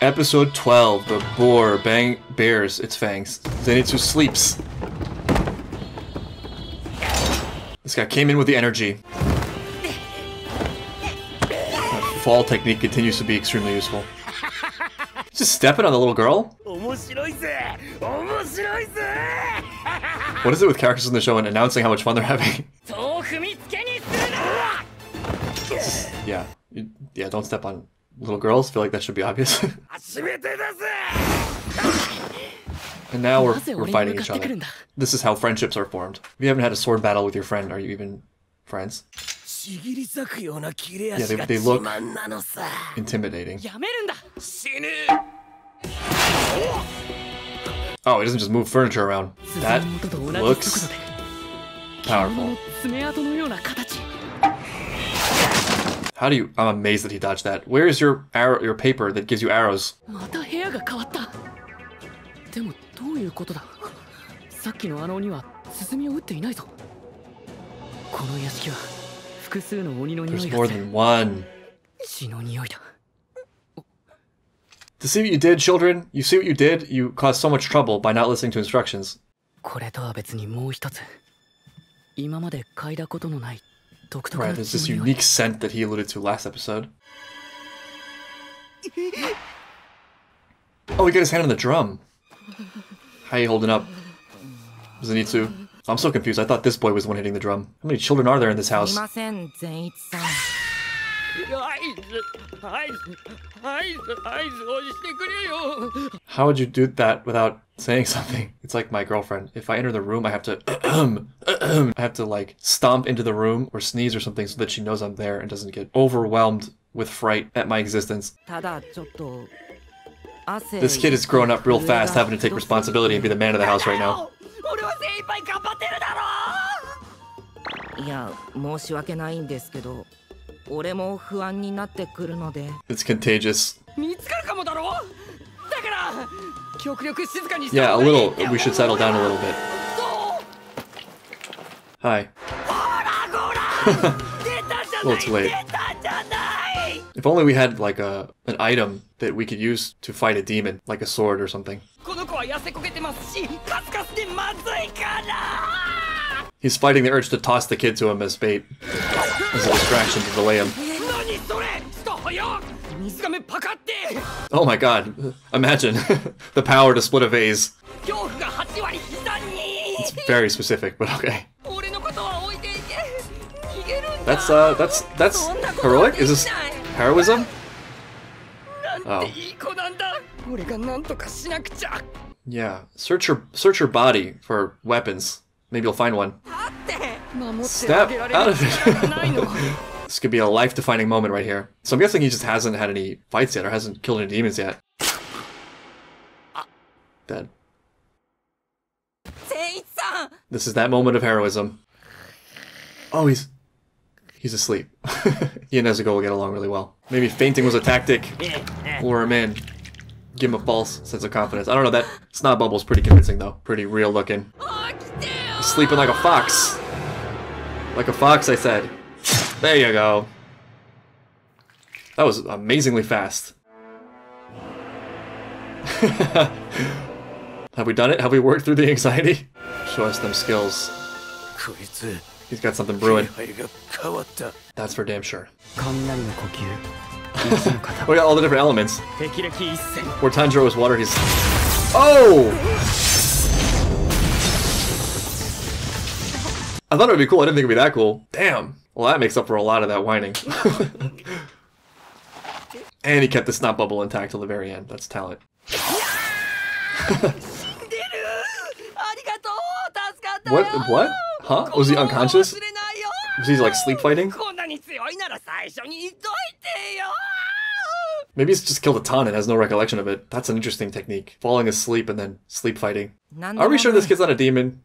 Episode 12, the boar bang bears its fangs. Zenitsu sleeps. This guy came in with the energy. That fall technique continues to be extremely useful. Just stepping on the little girl? What is it with characters in the show and announcing how much fun they're having? yeah. Yeah, don't step on little girls. feel like that should be obvious. and now we're, we're fighting each other. This is how friendships are formed. If you haven't had a sword battle with your friend, are you even friends? Yeah, they, they look intimidating. Oh, he doesn't just move furniture around. That looks powerful. How do you... I'm amazed that he dodged that. Where is your arrow, your paper that gives you arrows? でもどういうことださっきのあの鬼は鼓を打っていないぞこの屋敷は複数の鬼の匂いがする one. 血の匂いだ To see what you did, children, you see what you did, you caused so much trouble by not listening to instructions. これとは別にもう一つ今まで嗅いだことのない独特な Right, there's this unique scent that he alluded to last episode. Oh, he got his hand on the drum. How you holding up? Zenitsu? I'm so confused. I thought this boy was the one hitting the drum. How many children are there in this house? How would you do that without saying something? It's like my girlfriend. If I enter the room, I have to I have to like stomp into the room or sneeze or something so that she knows I'm there and doesn't get overwhelmed with fright at my existence. This kid is growing up real fast, having to take responsibility and be the man of the house right now. It's contagious. Yeah, a little. We should settle down a little bit. Hi. a little too late. If only we had like a an item that we could use to fight a demon, like a sword or something. He's fighting the urge to toss the kid to him as bait, as a distraction to delay him. Oh my god, imagine the power to split a vase. It's very specific, but okay. That's uh, that's that's heroic. Is this heroism? Oh. Yeah, search your search your body for weapons. Maybe you'll find one. Step out of it. this could be a life-defining moment right here. So I'm guessing he just hasn't had any fights yet, or hasn't killed any demons yet. Dead. This is that moment of heroism. Oh, he's He's asleep. he and Nezuko will get along really well. Maybe fainting was a tactic. Lure him in. Give him a false sense of confidence. I don't know, that snot bubble's pretty convincing though. Pretty real looking. Oh, Sleeping like a fox. Like a fox, I said. There you go. That was amazingly fast. Have we done it? Have we worked through the anxiety? Show us them skills. He's got something brewing. That's for damn sure. we got all the different elements. Where Tanjiro is water, he's... Oh! I thought it would be cool. I didn't think it would be that cool. Damn. Well, that makes up for a lot of that whining. and he kept the snot bubble intact till the very end. That's talent. what? What? Huh? Was he unconscious? Was he like sleep fighting? Maybe he's just killed a ton and has no recollection of it. That's an interesting technique. Falling asleep and then sleep fighting. Are we sure this kid's not a demon?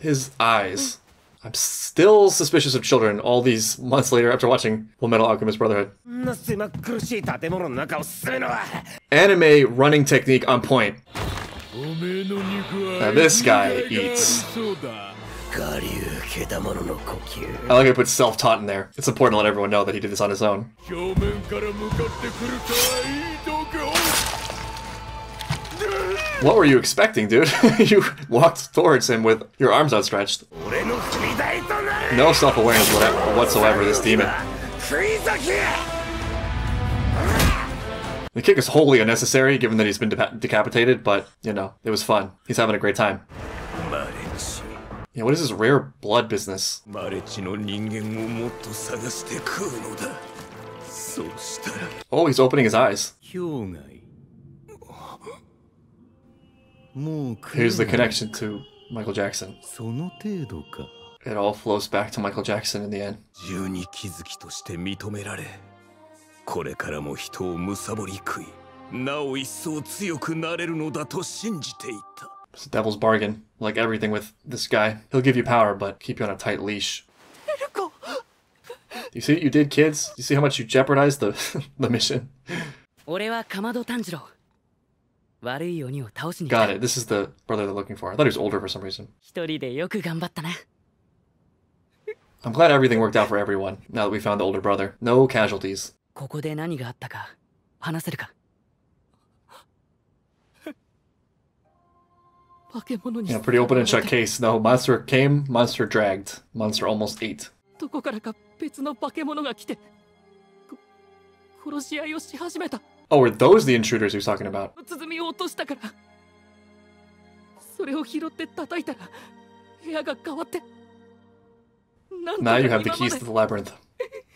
His eyes. I'm still suspicious of children all these months later after watching Fullmetal Alchemist Brotherhood. Anime running technique on point. Now this guy eats. I like to put self-taught in there. It's important to let everyone know that he did this on his own. What were you expecting, dude? you walked towards him with your arms outstretched. No self-awareness whatsoever, this demon. The kick is wholly unnecessary, given that he's been de decapitated, but, you know, it was fun. He's having a great time. Yeah, what is this rare blood business? Oh, he's opening his eyes. Here's the connection to Michael Jackson. It all flows back to Michael Jackson in the end. 十二鬼月として認められ、これからも人を貪り食い、なお一層強くなれるのだと信じていた。It's a devil's bargain, like everything with this guy. He'll give you power, but keep you on a tight leash. You see what you did, kids? You see how much you jeopardized the, the mission? 俺はかまど炭治郎。Got it. This is the brother they're looking for. I thought he was older for some reason. I'm glad everything worked out for everyone, now that we found the older brother. No casualties. Yeah, pretty open and shut case. No, monster came, monster dragged. Monster almost ate. どこからか別の化け物が来てこ殺し合いをし始めた Oh, were those the intruders he was talking about? 鼓を落としたからそれを拾って叩いたら部屋が変わってなんと Now か you have the 今ま keys で to the labyrinth.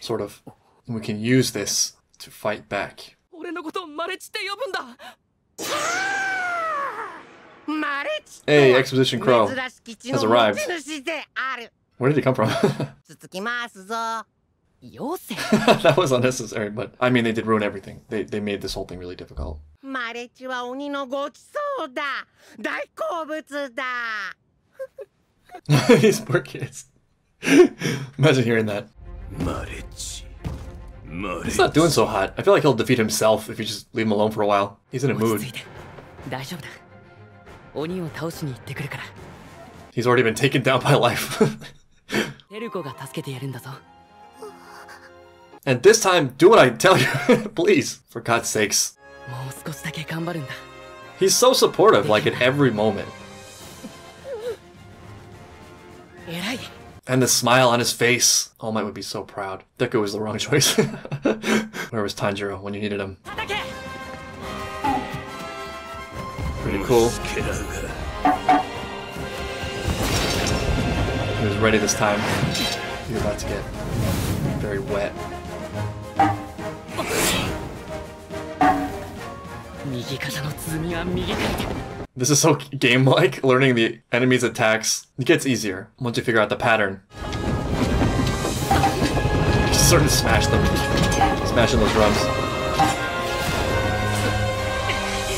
Sort of. And we can use this to fight back. 俺のことをマレチって呼ぶんだマレッジ Hey, Exposition Crow 珍しき血 has の arrived. 持ち主である Where did he come from? that was unnecessary, but I mean, they did ruin everything. They, they made this whole thing really difficult. These poor kids. Imagine hearing that. He's not doing so hot. I feel like he'll defeat himself if you just leave him alone for a while. He's in a mood. He's already been taken down by life. And this time, do what I tell you, please, for God's sakes. He's so supportive, like at every moment. And the smile on his face. All Might would be so proud. Deku was the wrong choice. Where was Tanjiro when you needed him? Pretty cool. He was ready this time. You're about to get very wet. This is so game-like. Learning the enemy's attacks. It gets easier once you figure out the pattern. Just to smash them. Smashing those drums.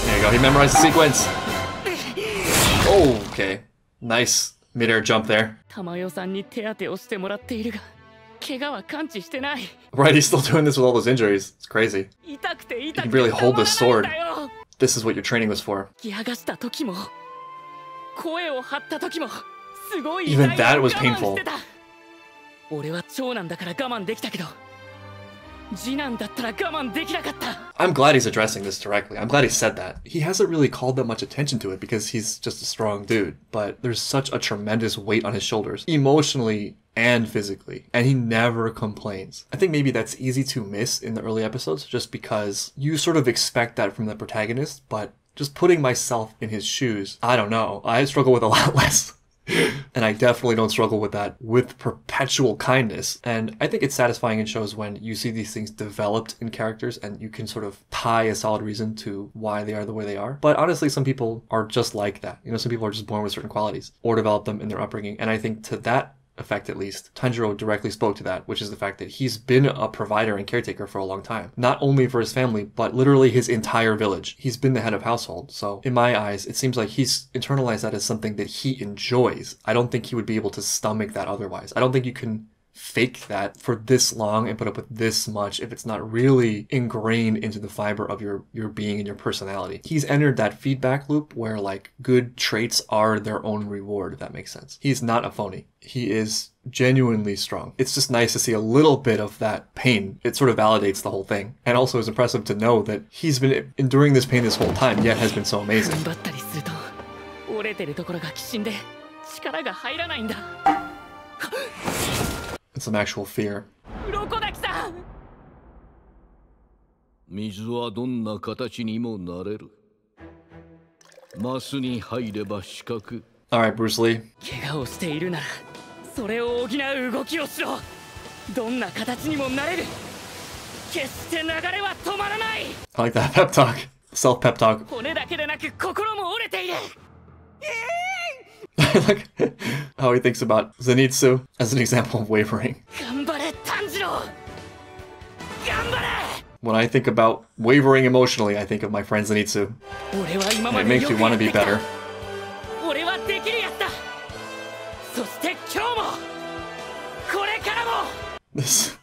There you go. He memorized the sequence. Oh, okay. Nice mid-air jump there. Right, he's still doing this with all those injuries. It's crazy. 痛くて痛く You て can really hold たま this ら sword. ないんだよ This is what your training was for. ギアがした時も声を張った時もすごい Even 痛い that を was 我慢 painful. してた俺は長男だから我慢できたけど次男だったら我慢できなかった I'm glad he's addressing this directly. I'm glad he said that. He hasn't really called that much attention to it because he's just a strong dude, but there's such a tremendous weight on his shoulders, emotionally and physically, and he never complains. I think maybe that's easy to miss in the early episodes just because you sort of expect that from the protagonist, but just putting myself in his shoes, I don't know. I struggle with a lot less. and I definitely don't struggle with that with perpetual kindness. And I think it's satisfying in shows when you see these things developed in characters and you can sort of tie a solid reason to why they are the way they are. But honestly, some people are just like that. You know, some people are just born with certain qualities or develop them in their upbringing. And I think to that effect at least, Tanjiro directly spoke to that, which is the fact that he's been a provider and caretaker for a long time. Not only for his family, but literally his entire village. He's been the head of household. So in my eyes, it seems like he's internalized that as something that he enjoys. I don't think he would be able to stomach that otherwise. I don't think you can fake that for this long and put up with this much if it's not really ingrained into the fiber of your your being and your personality. He's entered that feedback loop where like good traits are their own reward, if that makes sense. He's not a phony. He is genuinely strong. It's just nice to see a little bit of that pain. It sort of validates the whole thing. And also it's impressive to know that he's been enduring this pain this whole time, yet has been so amazing. 頑張ったりすると折れてるところがきしんで力が入らないんだ It's some actual fear. 鱗滝さん水はどんな形にもなれるマスに入れば四角 Alright, Bruce Lee. 怪我をしているならそれを補う動きをしろどんな形にもなれる決して流れは止まらない I like that pep talk. Self pep talk. 骨だけでなく心も折れている I like how he thinks about Zenitsu as an example of wavering. When I think about wavering emotionally, I think of my friend Zenitsu. And it makes me want to be better. This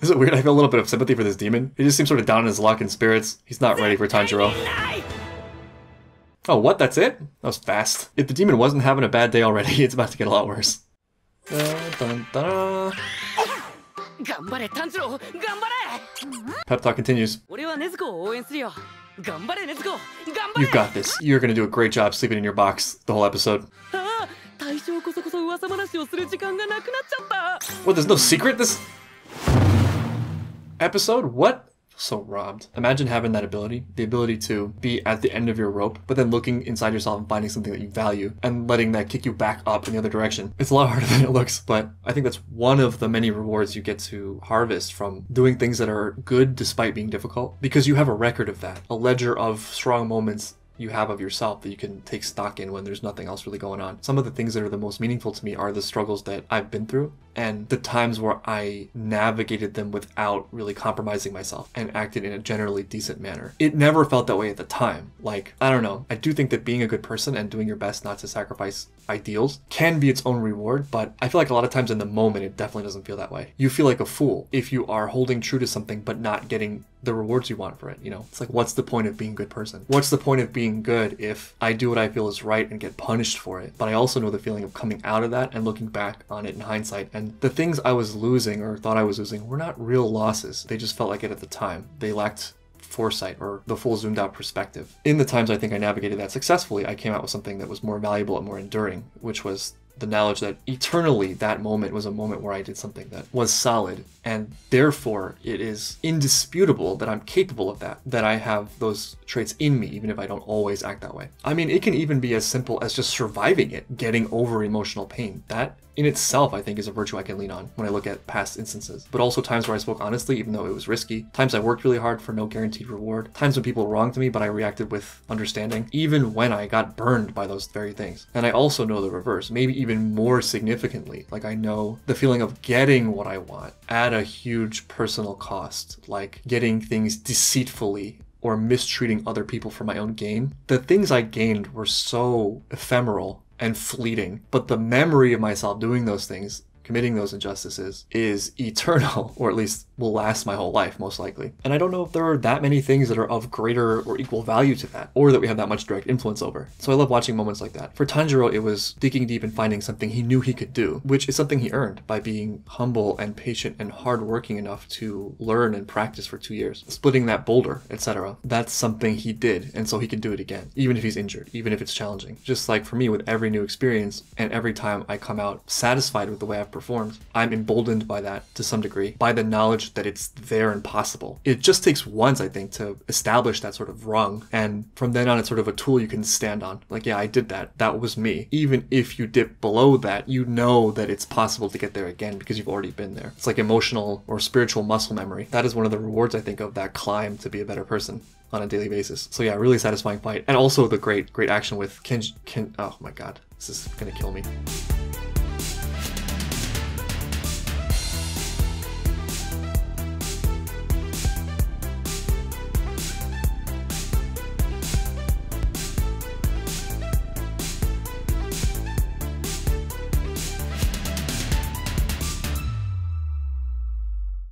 is it weird? I feel a little bit of sympathy for this demon. He just seems sort of down in his luck and spirits. He's not ready for Tanjiro. Oh, what? That's it? That was fast. If the demon wasn't having a bad day already, it's about to get a lot worse. Dun, Pep talk continues. You got this. You're gonna do a great job sleeping in your box the whole episode. What, there's no secret this episode? What? So robbed. Imagine having that ability, the ability to be at the end of your rope, but then looking inside yourself and finding something that you value and letting that kick you back up in the other direction. It's a lot harder than it looks, but I think that's one of the many rewards you get to harvest from doing things that are good despite being difficult because you have a record of that, a ledger of strong moments you have of yourself that you can take stock in when there's nothing else really going on. Some of the things that are the most meaningful to me are the struggles that I've been through and the times where I navigated them without really compromising myself and acted in a generally decent manner. It never felt that way at the time. Like, I don't know. I do think that being a good person and doing your best not to sacrifice ideals can be its own reward, but I feel like a lot of times in the moment it definitely doesn't feel that way. You feel like a fool if you are holding true to something but not getting the rewards you want for it, you know? It's like what's the point of being a good person? What's the point of being good if I do what I feel is right and get punished for it? But I also know the feeling of coming out of that and looking back on it in hindsight and the things I was losing or thought I was losing were not real losses. They just felt like it at the time. They lacked foresight or the full zoomed out perspective. In the times I think I navigated that successfully, I came out with something that was more valuable and more enduring, which was the knowledge that eternally that moment was a moment where I did something that was solid and therefore it is indisputable that I'm capable of that, that I have those traits in me even if I don't always act that way. I mean, it can even be as simple as just surviving it, getting over emotional pain. That in itself, I think, is a virtue I can lean on when I look at past instances. But also times where I spoke honestly, even though it was risky. Times I worked really hard for no guaranteed reward. Times when people wronged me, but I reacted with understanding. Even when I got burned by those very things. And I also know the reverse, maybe even more significantly. Like I know the feeling of getting what I want at a huge personal cost, like getting things deceitfully or mistreating other people for my own gain. The things I gained were so ephemeral and fleeting, but the memory of myself doing those things, committing those injustices, is eternal, or at least will last my whole life, most likely. And I don't know if there are that many things that are of greater or equal value to that, or that we have that much direct influence over. So I love watching moments like that. For Tanjiro, it was digging deep and finding something he knew he could do, which is something he earned by being humble and patient and hardworking enough to learn and practice for two years, splitting that boulder, etc. That's something he did, and so he can do it again, even if he's injured, even if it's challenging. Just like for me, with every new experience, and every time I come out satisfied with the way I've performed, I'm emboldened by that to some degree, by the knowledge that it's there and possible. It just takes once, I think, to establish that sort of rung, and from then on, it's sort of a tool you can stand on. Like, yeah, I did that. That was me. Even if you dip below that, you know that it's possible to get there again because you've already been there. It's like emotional or spiritual muscle memory. That is one of the rewards, I think, of that climb to be a better person on a daily basis. So yeah, really satisfying fight, and also the great, great action with Ken. Ken oh my god, this is gonna kill me.